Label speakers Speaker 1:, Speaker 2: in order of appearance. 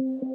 Speaker 1: you